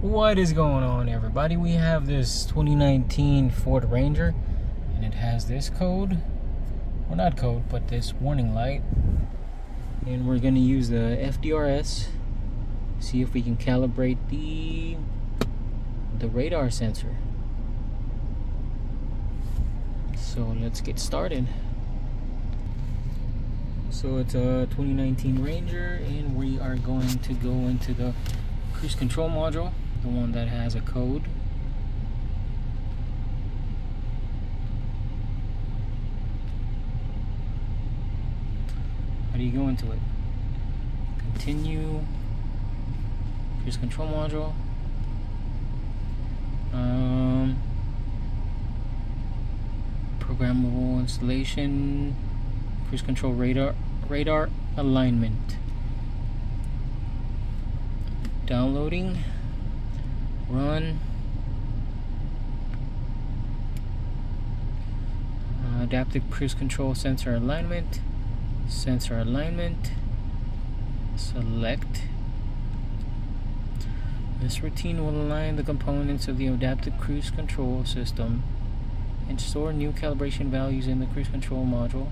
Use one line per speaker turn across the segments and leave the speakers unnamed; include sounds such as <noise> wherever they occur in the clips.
What is going on, everybody? We have this 2019 Ford Ranger, and it has this code, well, not code, but this warning light. And we're going to use the FDRS, see if we can calibrate the the radar sensor. So let's get started. So it's a 2019 Ranger, and we are going to go into the cruise control module, the one that has a code. How do you go into it? Continue, cruise control module. Um, programmable installation, cruise control radar, radar alignment. Downloading, run, uh, adaptive cruise control sensor alignment, sensor alignment, select. This routine will align the components of the adaptive cruise control system and store new calibration values in the cruise control module.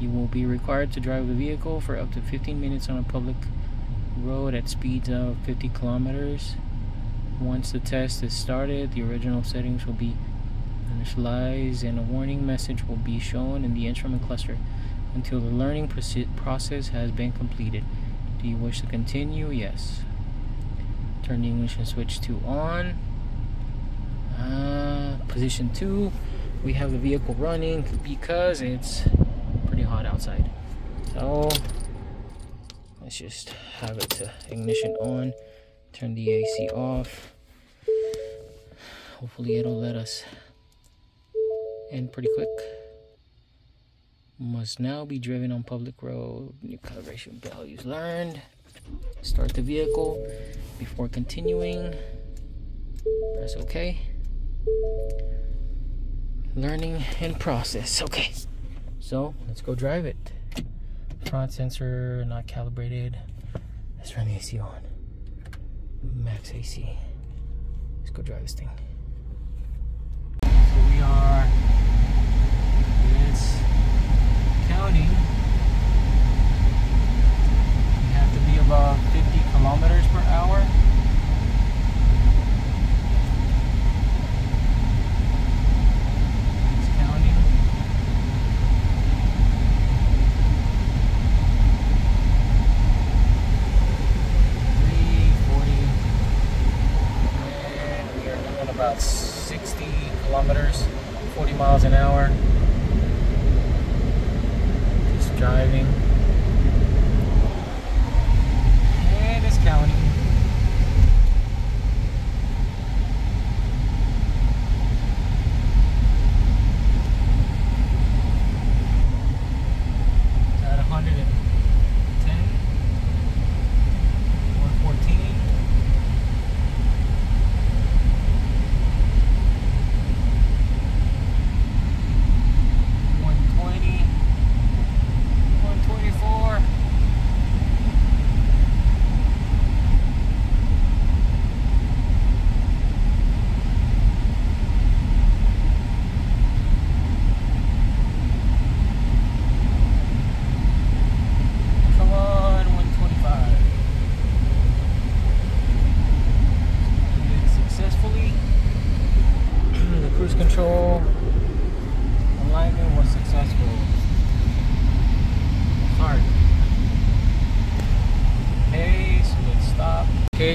You will be required to drive the vehicle for up to 15 minutes on a public road at speeds of 50 kilometers. Once the test is started, the original settings will be initialized and a warning message will be shown in the instrument cluster until the learning process has been completed. Do you wish to continue? Yes. Turn the ignition switch to on. Uh, position 2. We have the vehicle running because it's pretty hot outside. So let's just have it to ignition on turn the AC off hopefully it'll let us in pretty quick must now be driven on public road new calibration values learned start the vehicle before continuing press ok learning in process okay so let's go drive it front sensor not calibrated. Let's turn the AC on. Max AC. Let's go drive this thing. So we are it's counting. We have to be about 50 kilometers per hour. We are doing about 60 kilometers, 40 miles an hour. Driving. And it's counting. At 110, 114. control alignment was successful. Hard. Okay, so let's stop.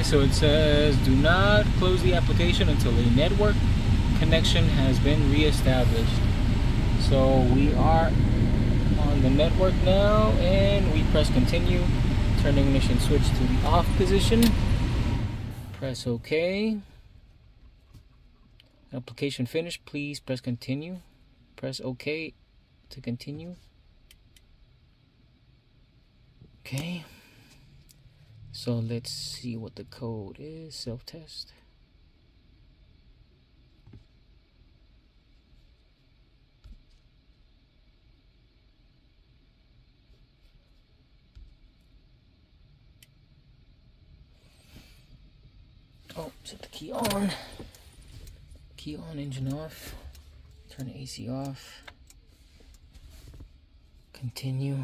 So it says do not close the application until a network connection has been reestablished. So we are on the network now and we press continue. Turn ignition switch to the off position. Press OK. Application finished. Please press continue. Press OK to continue. Okay. So let's see what the code is. Self-test. Oh, Set the key on. Key on, engine off. Turn the AC off. Continue.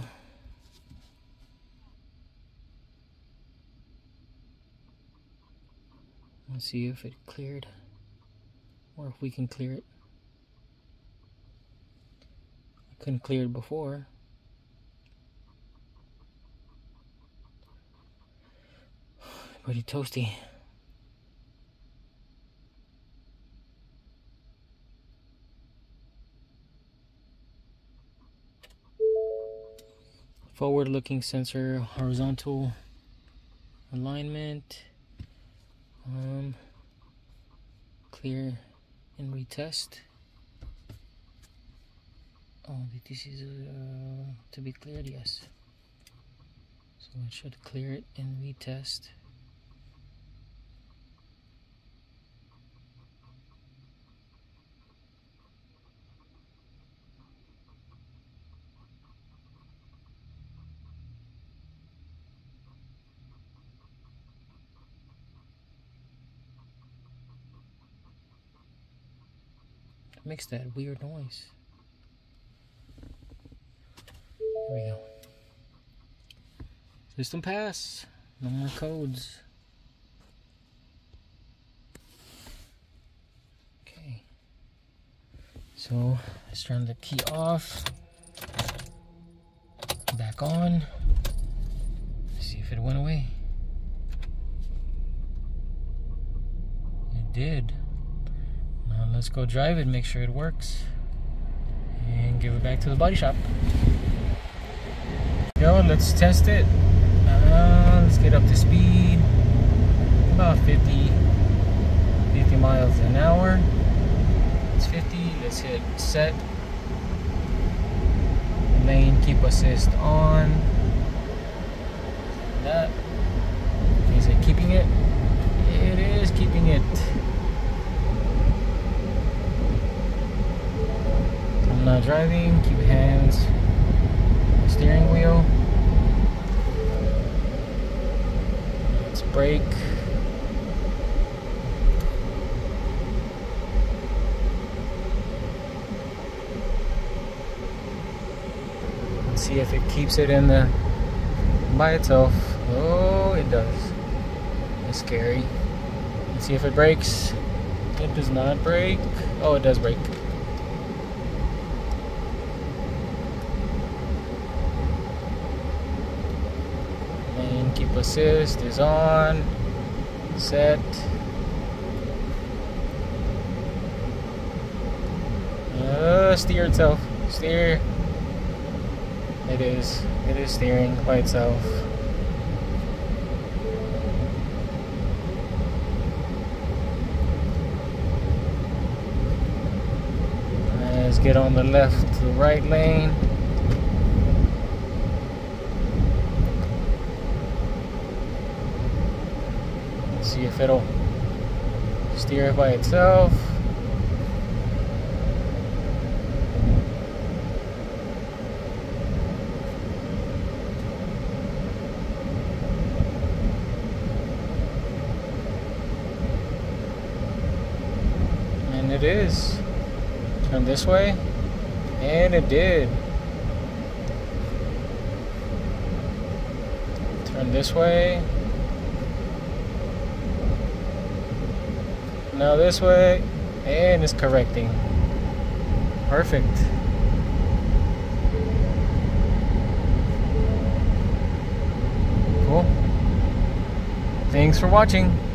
Let's see if it cleared or if we can clear it. I couldn't clear it before. <sighs> Pretty toasty. Forward looking sensor, horizontal alignment. Um, clear and retest. Oh, this is uh, to be cleared, yes. So I should clear it and retest. Makes that weird noise. There we go. System pass. No more codes. Okay. So let's turn the key off. Back on. Let's see if it went away. It did. Let's go drive it, make sure it works, and give it back to the body shop. Yo, let's test it. Uh, let's get up to speed. About 50, 50 miles an hour. It's 50. Let's hit set. Lane keep assist on. That is it keeping it? It is keeping it. I'm not driving, keep hands steering wheel. Let's brake. Let's see if it keeps it in the by itself. Oh, it does. It's scary. Let's see if it brakes. It does not brake. Oh, it does brake. Keep assist is on set. Uh, steer itself. Steer. It is. It is steering by itself. Let's get on the left to the right lane it'll steer by itself. And it is. Turn this way. And it did. Turn this way. Now this way, and it's correcting. Perfect. Cool. Thanks for watching.